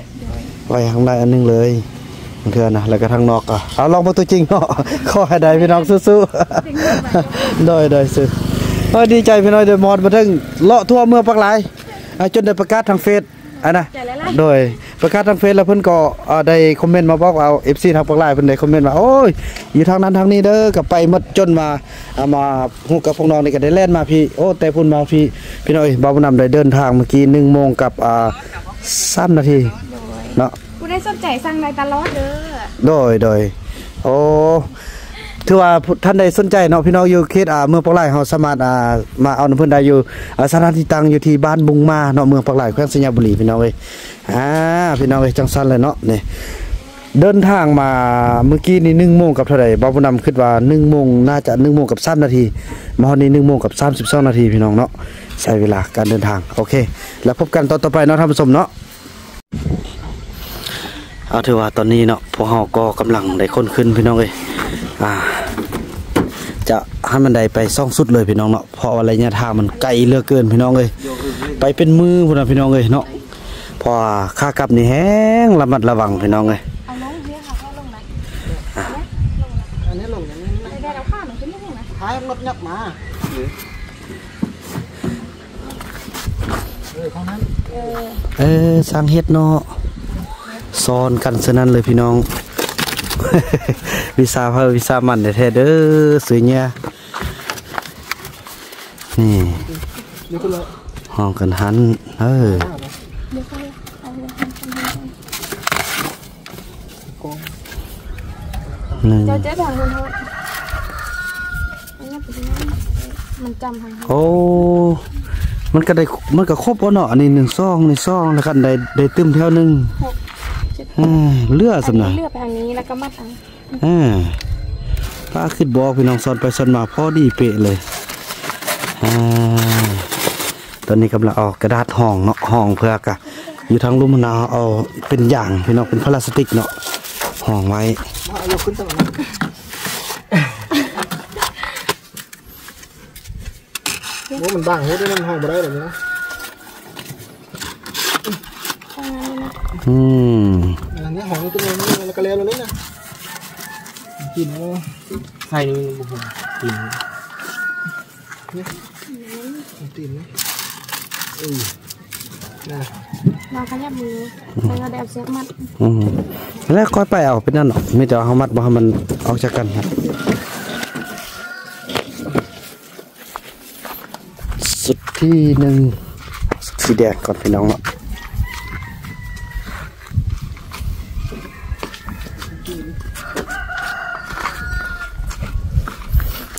ไว้ข้างในอันนึงเลยบาง เทื่อนะแล้วก็ทางนอกอะเอาลองมาตัวจริงเนาะขอให้ได้พี่น้องสู้ๆโดยโดยซื้อเออดีใจพี่น้อยเดมอดมาถึงเลาะทั่วเมืองปักหลายอ่าจนได้ประกาศทางเฟซอันนะ
ใจแล้วล่ะ
โดยประกาศทางเฟซแล้วเพิ่นก็เอ่อได้คอมเมนต์มาบอกว่าเอา FC ทางปักหลายเพิ่นได้คอมเมนต์ว่าโอ้ยอยู่ทางนั้นทางนี้เด้อก็ไปหมดจนมาเอามาฮู้กับพวกน้องนี่ก็ได้แล่นมาพี่โอ้แต่พุ่นมาพี่พี่น้อยบ่าวบุญนำได้เดินทางเมื่อกี้1โมงกับอ่า3นาทีเนาะ
ผู้ได้สนใจสั่งได้ตลอดเด้อ
โดยโดยโอ้ถือว่าท่านใดสนใจเนาะพี่น้องอยู่เขตอ่าเมืองปักไลเฮาสามารถอ่ามาเอาน้ำเพิ่นได้อยู่อ่าสถานที่ตั้งอยู่ที่บ้านบุงมาเนาะเมืองปักไลแขวงสัญญาบุรีพี่น้องเอ้ยอ่าพี่น้องเอ้ยจังซั่นเลยเนาะนี่เดินทางมาเมื่อกี้นี่1โมงกับเท่าใดบ่าวผู้นำคิดว่า1โมงน่าจะ1โมงกับ3นาทีมาฮอดนี้1โมงกับ32นาทีพี่น้องเนาะใช้เวลาการเดินทางโอเค แล้วพบกันตอนต่อไปเนาะท่านผู้ชมเนาะ เอาเถือว่าตอนนี้เนาะพวกเราก็กำลังได้คนขึ้นพี่น้องเอ้ยอ่า จะให้มันได้ไปซ่องสุดเลยพี่น้องเนาะเพราะว่าระยทางมันไกลเหลือเกินพี่น้องเอ้ยไปเป็นมือพุ่นนะพี่น้องเอ้ยเนาะเพราะว่าค่ากลับนี่แห้งระมัดระวังพี่น้องเอ้ย
เอาลงเรียค่ะเข้าลงไหน
อันนี้ลงอย่างนี้
ไม่ได้เอาข้าวหนูขึ้นนิดนึงนะ
ท้ายรถยับมาเออสร้างเฮ็ดเนาะ ซ้อนกันซะนั้นเลยพี่น้องวิสาเพอวิสามันแท้เด้อซื้อเนี่ยนี่ห้องกันหันเออหนึ่ง
เจ้าเจ๊แบ่งคนโทษอันนี้เป็นยังไงมันจำทาง
โอ้มันก็ได้มันก็ครบแล้วเนาะอันนี้หนึ่งซองในซองแล้วกันได้ได้ตึมแถวหนึง
หก
อ่าเลือสำนะ
เลือกไปทางนี้แล้วก็มัดเอา
อ่าป้าคิดบอกพี่น้องสอนไปสอนมาพอดีเป๊ะเลยอ่าตอนนี้กำลังเอากระดาษห่องเนาะห่องเพื่อกะอยู่ทางลุมมะนาวเอาเป็นอย่างพี่น้องเป็นพลาสติกเนาะห่องไว้
โอ้มันบังโหด้วยมันห้องบ่ได้หรอกนะ
ทางนั้นนะ
อืม
อันนี้หองตัวนี้แล้วก็แล้วเลยนะกินแล้วใส่นี่บุบกินเนี่ยตีนนะเออนะ
มาขยับมือแล้วก็ได้เอาเสียมัด
อืมแล้วค่อยไปเอาเป็นนั่นเนาะไม่แต่ว่าเขามัดบ่ให้มันออกจากกันครับสุดที่หนึ่งสีแดงก่อนพี่น้องเนาะ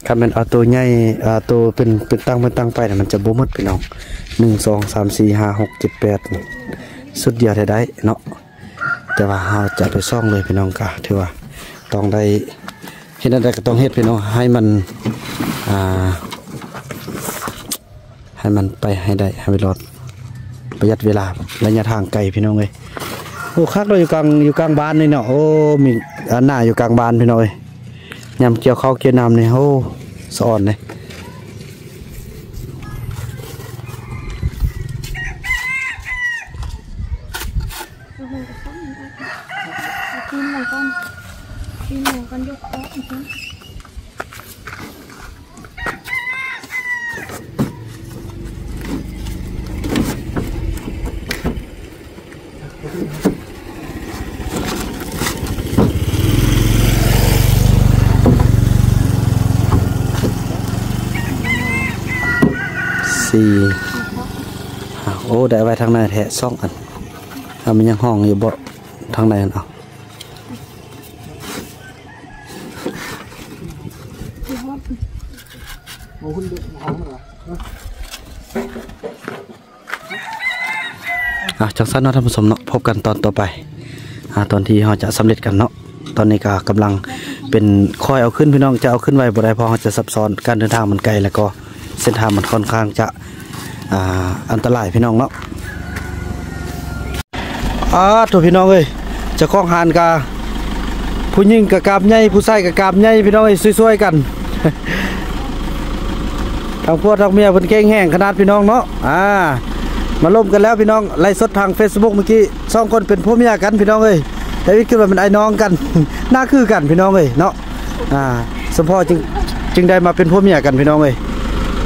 ถ้ามันเอาตัวใหญ่อ่าตัวเป็นเป็นตั้งเป็นตั้งไปเนี่ยมันจะบ่มดพี่น้องหนึ่งสองสามสี่ห้าหกเจ็ดแปดสุดเดียวได้ได้เนาะแต่ว่าเราจะไปซ่องเลยพี่น้องกะถือว่าต้องได้เฮ็ดอะไรก็ต้องเฮ็ดพี่น้องให้มันอ่าให้มันไปให้ได้ให้ไปรอดประหยัดเวลาระยะทางไกลพี่น้องเอ้ยโอ้คักเราอยู่กลางอยู่กลางบ้านนี่เนาะโอ้มีอันหน้าอยู่กลางบ้านพี่น้องเอ้ย ยำเกี่ยวข้าวเกี่ยวน้ำนี่โอ้สอนเลย
กินหน่อยก่อนกินหน่อยก่อนยกโต๊ะอีกที
สี่โอ้ได้ไว้ทางในแท้สองอันเอามันยังห้องอยู่บ่ทางในอันเอา
อะ
จังสันเนาะท่านผู้ชมเนาะพบกันตอนต่อไปอ่าตอนที่เราจะสำเร็จกันเนาะตอนนี้ก็กำลังเป็นคอยเอาขึ้นพี่น้องจะเอาขึ้นไว้บ่ได้พราะเราจะซับซ้อนการเดินทางมันไกลแล้วก็ ส้นทางมันค่อนข้างจะอันตรายพี่น้องเนาะอ่าตัวพี่น้องเอ้ยจะคล้องหานกาผู้หญิงกับกามใหญ่ผู้ชายกับกามใหญ่พี่น้องเอ้ยช่วยๆกันทางพวกทางเมียเพิ่นเก่งแห้งขนาดพี่น้องเนาะอ่ามาล่มกันแล้วพี่น้องไล่สดทาง Facebook เมื่อกี้สองคนเป็นพ่อเมียกันพี่น้องเอ้ยแต่วิทย์คือว่าเป็นไอ้น้องกัน หน้าคือกันพี่น้องเอ้ยเนาะอ่าสมพ่อจึงจึงได้มาเป็นพ่อเมียกันพี่น้องเอ้ย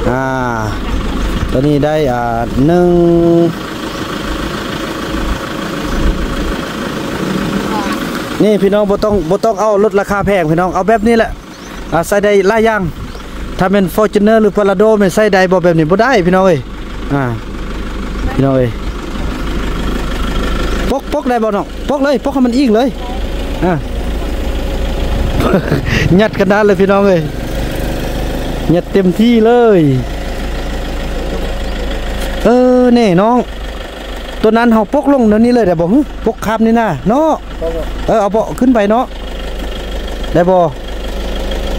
อ่าตอนนี้ได้อ่าหนึ่งนี่พี่น้องบ่ต้องบ่ต้องเอาลดราคาแพงพี่น้องเอาแบบนี้แหละอ่าใส่ได้หลายอย่างถ้าเป็น Fortuner หรือ Prado แม่นใส่ได้บ่แบบนี้บ่ได้พี่น้องเอ้ยอ่าพี่น้องเอ้ยปกปกได้บ่น้องปกเลยปกให้มันอิงเลยอ่า ยัดกันดานเลยพี่น้องเอ้ย ยัดเต็มที่เลย เออนี่น้อง ตัวนั้นเฮาปกลงเดี๋ยวนี้เลยได้บ่ฮึปกคามนี่นะเนาะเออเอาเบาขึ้นไปเนาะได้บ่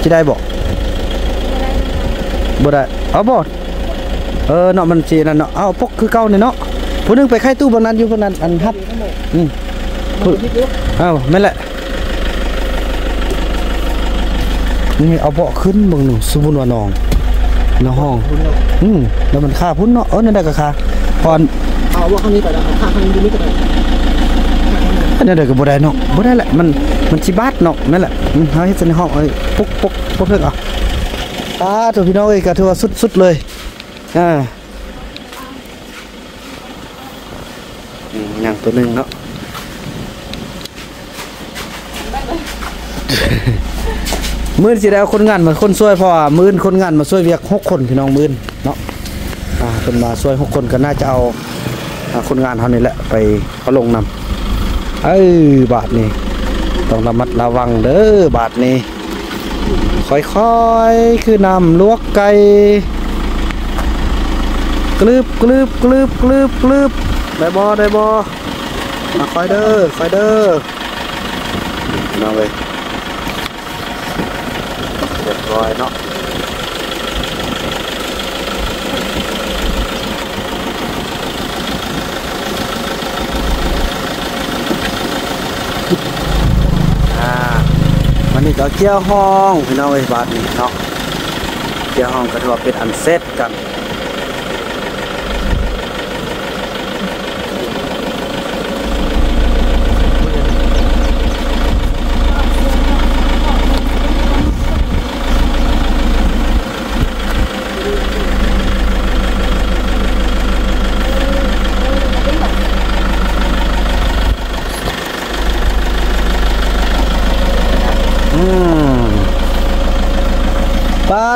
จะได้บ่บ่ได้เอาบ่เออเนาะมันสินั่นเนาะเอาปกคือเก่าเนี่ยเนาะผู้นึงไปไข่ตู้บางนั้นอยู่บางนั้นอันฮับอืมผู้เอาแม่แหละ นี่เอาเบาะขึ้นเบิ่งหนูสมมุติว่าน้องในห้อง อืมแล้วมันค่าพุ่นเนาะเออนั่นได้ก็ค่าพร
เอาว่าข้างนี้ไปแล้วเอาข้างข้างนี้นี่ก็ได้
อันนั้นเดี๋ยวก็บ่ได้เนาะบ่ได้แหละมันมันสิบาทเนาะนั่นแหละอืมเฮาเฮ็ดในห้องเอ้ยปุ๊กปุ๊กปุ๊กเถิงเอะตาตัวพี่น้องเอ้ยก็ถือว่าสุดๆเลยอ่าอืมอย่างตัวหนึงเนาะ มื้อนี้สิได้เอาคนงานมาคนช่วยพราะว่ามื้อนี้คนงานมาช่วยเวียกหกคนพี่น้องมื้อนี้เนาะอ่าเพิ่นมาช่วยหกคนก็น่าจะเอาคนงานเฮานี่แหละไปเอาลงนำเอ้ยบาทนี้ต้องระมัดระวังเด้อบาทนี้ค่อยๆคือนำลวกไก่กลืบกลืบกลืบกลืบกลืบได้บ่ได้บ่มาคอยเด้อค่อยเด้อน้องเว้ย ร้อยเนาะวันนี้ก็เกี่ยวห้องพี่น้องไอ้บาทนี่เนาะเกี่ยวห้องก็ถือว่าเป็นอันเสร็จกัน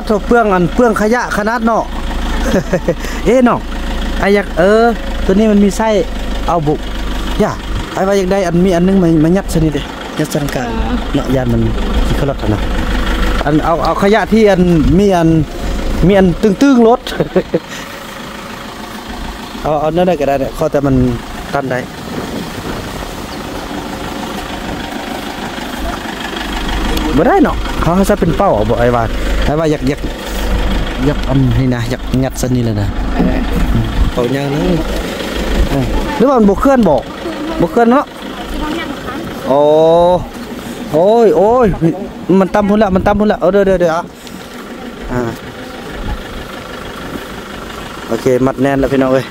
ถกเปลืองอันเปลืองขยะขนาดเนาะเอ๊ะน้องไออยากเออ ตัวนี้มันมีไส้เอาบุกย่าไอว่าอยากได้อันมีอันนึงมามายัดซะนี่เด้ยัดสถานกาเนาะยานมันสิเขารถอะนะอันเอาเอาขยะที่อันมีอันมีอันตึงๆรถเอาเอาเนั่นได้ก็ได้เนี่ยข้อแต่มันตันได้ บ่ได้เนาะเขาจะเป็นเป้าบ่ไอ้ว่าไอ้ว่าอยากอยากอยากอันนี่นะอยากงัดซะนี่เลยนะเป่ายังเลยเอ้ยหรือว่ามันบ่เคลื่อนบ่บ่เคลื่อนเนาะ
ที่น้องยังคะ
โอ้โอ้ยโอ้ยมันตำพุ่นละมันตำพุ่นละเออเดี๋ยวเดี๋ยวเดี๋ยวอะอ่าโอเคมัดแน่นแล้วพี่น้องเอ้ย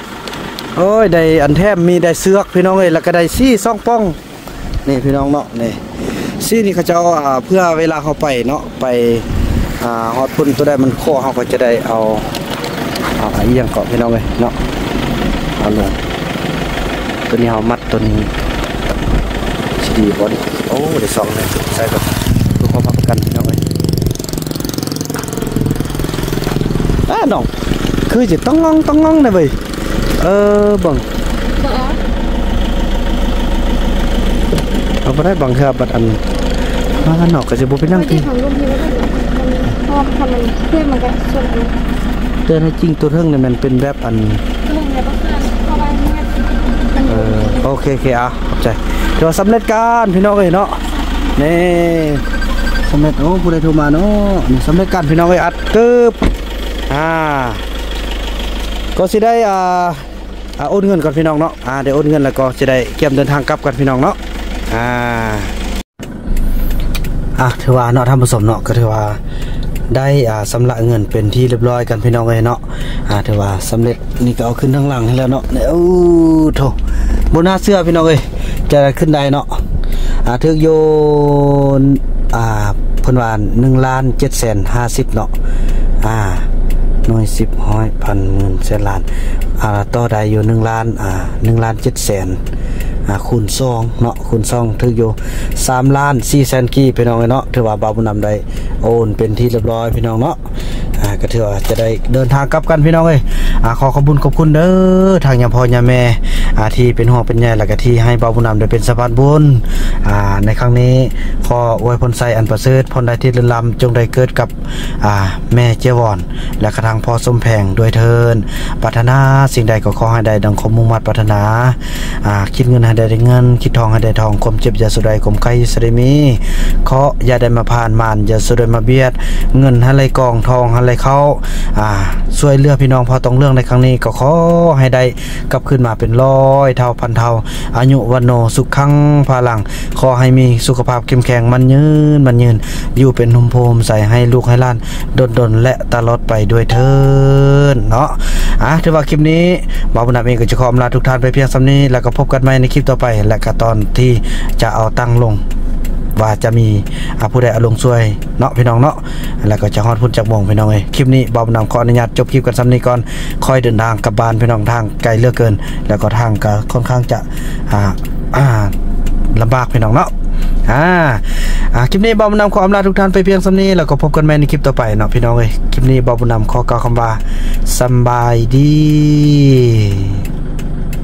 โอ้ยได้อันแทมมีได้เสือกพี่น้องเอ้ยแล้วก็ได้ซี่ซ่องป้องนี่พี่น้องเนาะนี่ ซี่นี่เขาจะเอาอ่าเพื่อเวลาเขาไปเนาะไปฮอดพุ่นตัวใดมันโค้เขาก็จะได้เอาเอาอียงเกาะพี่น้องเอ้ยเนาะเอาลงตัวนี้เอามัดตัวนี้สิดีบอดีโอ้ได้สองเลยใส่แบบเพื่อความป้องกันพี่น้องเอ้ยอ่าน้องคือจะต้องงองต้องงองได้เว้ยเออบังเอาไปได้บังเถอะบัดอัน มากันนอกก็จะบ่ไปนั่ง
ที
ที่
ของรุ่นพี่แล้วก็เพราะว่าทำมันเพื่อนมันก็ส่วนอันนี้
เตือนให้จริงตัวเทิงเนี่ยมันเป็นแบบอัน
เลยไงบ้างเพื่อนเพราะว่าเนี่ยมัน
โอเคโอเคอะขอบใจเดี๋ยวสำเร็จการพี่น้องเอ้ยเนาะนี่สำเร็จโอ้ผู้ใดโทรมาเนาะนี่สำเร็จการพี่น้องเอ้ยอัดกึบอ่าก็สิได้อ่าอ่าโอนเงินก่อนพี่น้องเนาะอ่าเดี๋ยวโอนเงินแล้วก็จะได้เตรียมเดินทางกลับกันพี่น้องเนาะอ่า อะถือว่าเนาะท่านผู้ชมเนาะก็ถือว่าได้อ่าสำระเงินเป็นที่เรียบร้อยกันพี่น้องเลยเนาะอ่าถือว่าสำเร็จนี่ก็เอาขึ้นทางหลังให้แล้วเนาะเนี่ยโอ้โถบนหน้าเสื้อพี่น้องเอ้ยจะขึ้นได้เนาะอ่าถึกโยนอ่าเพิ่นว่า1ล้าน7แสน50เนาะอ่าหน่วยสิบห้อยพันหมื่นแสนล้านอ่าต่อได้อยู่หนึ่งล้านอ่าหนึ่งล้านเจ็ดแสน คูณซองเนาะคูณซองถืออยู่สามล้านสี่แสนกีพี่น้องเอ้ยเนาะถือว่าบาวบุญนำได้โอนเป็นที่เรียบร้อยพี่น้องเนาะก็ถือว่าจะได้เดินทางกลับกันพี่น้องเอ้ยขอขอบคุณขอบคุณเด้อทางยามพ่อยามแม่อาที่เป็นห่วงเป็นใยแล้วก็ที่ให้บาวบุญนำได้เป็นสะพานบุญอ่าในครั้งนี้ขออวยพรใส่อันประเสริฐพรใดที่เรือนลำจงได้เกิดกับอ่าแม่เจวอน และกระทั่งพ่อสมแพงด้วยเทินปรารถนาสิ่งใดก็ขอให้ได้ดังความมุ่งมั่นปรารถนาอ่าคิดเงินให้ได้ได้เงิน คิดทองให้ได้ทองคมเจ็บอย่าสุดใดคมไข้สุดใดมีเคาะอย่าได้มาผ่านมานอย่าสุดใดมาเบียด เงินให้ไหลกองทองให้ไหลเข้าอ่าช่วยเลือกพี่น้องพอต้องเรื่องในครั้งนี้ก็ขอให้ได้กลับขึ้นมาเป็นร้อยเท่าพันเท่า อายุวันโนสุขขังพาลัง ขอให้มีสุขภาพเข้มแข็งมันยืนมันยืน อยู่เป็นหุ่มโพมใส่ให้ลูกให้ล้านดนดนและตลอดไปด้วยเทินเนาะอะถือว่าคลิปนี้บ่าวบุญนำเองก็จะขออำลาทุกท่านไปเพียงสำนี้แล้วก็พบกันใหม่ในคลิปต่อไปและก็ตอนที่จะเอาตั้งลงว่าจะมีอาผู้ใดอาลงช่วยเนาะพี่น้องเนาะแล้วก็จะฮอดพุ่นจากวงพี่น้องเอ้ยคลิปนี้บอมนำขออนุญาตจบคลิปกันซ้ำนี้ก่อนคอยเดินทางกลับบ้านพี่น้องทางไกลเลือกเกิน แล้วก็ทางก็ค่อนข้างจะอ่าอ่าลำบากพี่น้องเนาะอ่าอ่าคลิปนี้บอมนำขออำลาทุกท่านไปเพียงซ้ำนี้แล้วก็พบกันใหม่ในคลิปต่อไปเนาะพี่น้องเอ้ยคลิปนี้บอมนำขอกล่าวคำว่าสบายดี